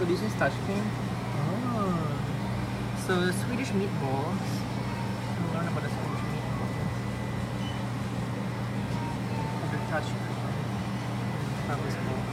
So this is Tashkent. Oh. So the Swedish meatballs. We'll learn about the Swedish meatballs. The Tashkent. That was cool.